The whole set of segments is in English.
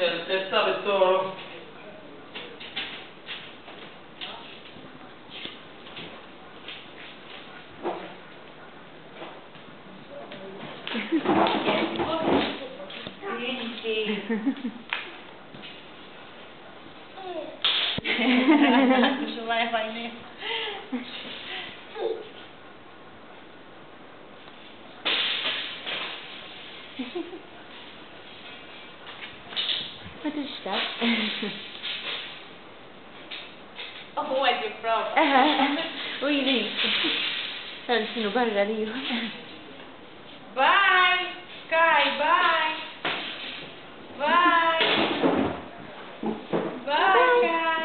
del Testa Vettoro Thank you. Tu stai? Oh, è più proprio. Eh, ui lì. Anzi, non parla io. Bye! Sky, bye! Bye! Bye, Sky!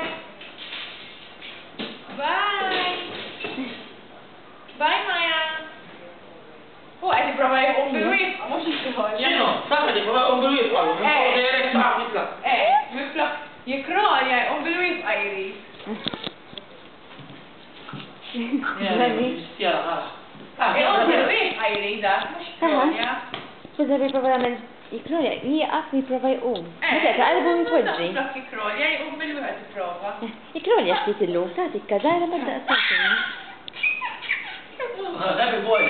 Bye! Bye, Maya! Oh, è di provare un bebè, ma ci si voglia. Cino, state di provare un bel palo, Aha. Czy ja. prowamen i kroja? Nie, a mi prova i um. Meta, ale bo mi podzi. Dak i kroja i um bil wieħed prova. I kroja xti tillu, ta' tikka dajra ma daqsa. Dabi boj,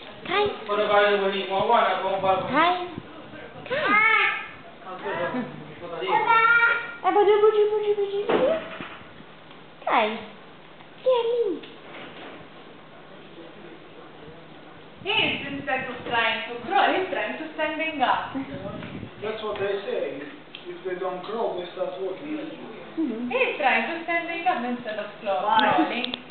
Hi. For the guy that will eat more one, go and buy one. Hi. Hi. Instead of trying to crawl, he's trying to standing up. That's what they say. If they don't crawl, they start walking. Mhm. He's trying to standing up instead of crawling.